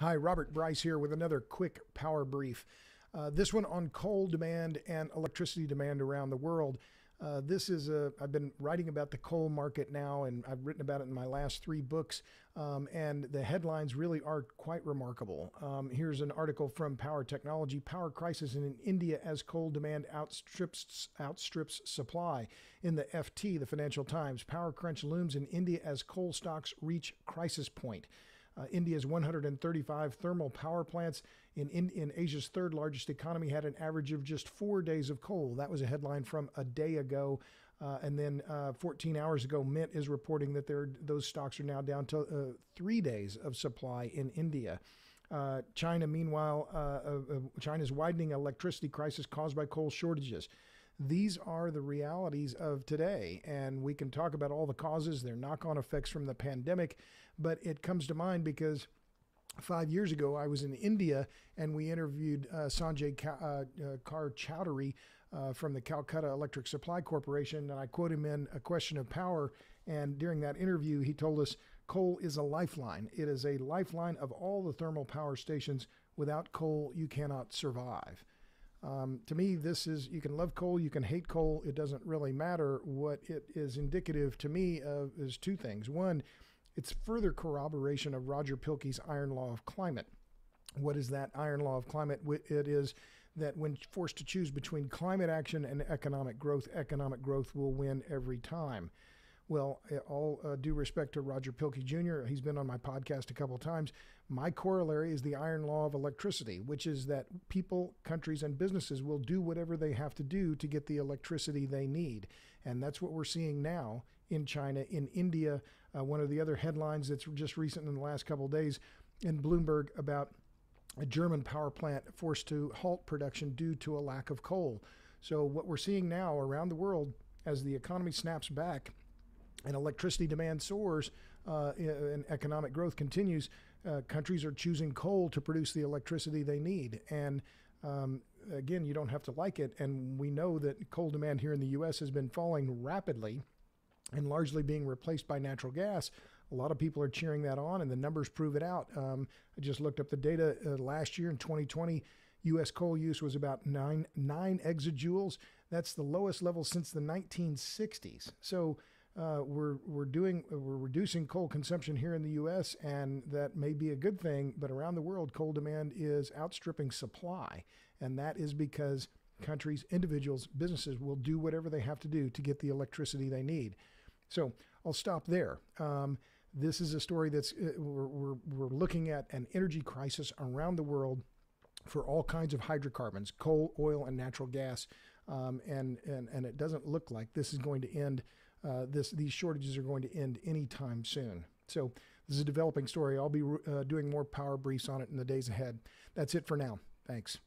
Hi, Robert Bryce here with another quick power brief. Uh, this one on coal demand and electricity demand around the world. Uh, this is a, I've been writing about the coal market now, and I've written about it in my last three books. Um, and the headlines really are quite remarkable. Um, here's an article from Power Technology Power Crisis in India as coal demand outstrips, outstrips supply. In the FT, the Financial Times, power crunch looms in India as coal stocks reach crisis point. Uh, India's 135 thermal power plants in, in, in, Asia's third largest economy had an average of just four days of coal. That was a headline from a day ago. Uh, and then uh, 14 hours ago, Mint is reporting that those stocks are now down to uh, three days of supply in India. Uh, China, meanwhile, uh, China's widening electricity crisis caused by coal shortages these are the realities of today. And we can talk about all the causes, their knock on effects from the pandemic, but it comes to mind because five years ago, I was in India and we interviewed uh, Sanjay Ka- uh, uh, Kar Chowdhury uh, from the Calcutta Electric Supply Corporation. And I quote him in A Question of Power. And during that interview, he told us coal is a lifeline. It is a lifeline of all the thermal power stations. Without coal, you cannot survive. Um, to me, this is you can love coal, you can hate coal. It doesn't really matter. What it is indicative to me of is two things. One, it's further corroboration of Roger Pielke's iron law of climate. What is that iron law of climate? It is that when forced to choose between climate action and economic growth, economic growth will win every time. Well, all uh, due respect to Roger Pielke Jr., he's been on my podcast a couple times. My corollary is the iron law of electricity, which is that people, countries, and businesses will do whatever they have to do to get the electricity they need. And that's what we're seeing now in China, in India. Uh, one of the other headlines that's just recent in the last couple days in Bloomberg about a German power plant forced to halt production due to a lack of coal. So, what we're seeing now around the world as the economy snaps back and electricity demand soars uh, and economic growth continues, uh, countries are choosing coal to produce the electricity they need. And um, again, you don't have to like it. And we know that coal demand here in the U.S. has been falling rapidly and largely being replaced by natural gas. A lot of people are cheering that on, and the numbers prove it out. Um, I just looked up the data uh, last year in 2020. U.S. coal use was about nine nine exajoules. That's the lowest level since the 1960s. So uh, we're we're doing we're reducing coal consumption here in the U.S. and that may be a good thing. But around the world, coal demand is outstripping supply, and that is because countries, individuals, businesses will do whatever they have to do to get the electricity they need. So I'll stop there. Um, this is a story that's uh, we're, we're, we're looking at an energy crisis around the world for all kinds of hydrocarbons, coal, oil, and natural gas. Um, and, and, and it doesn't look like this is going to end, uh, this, these shortages are going to end anytime soon. So this is a developing story. I'll be uh, doing more power briefs on it in the days ahead. That's it for now. Thanks.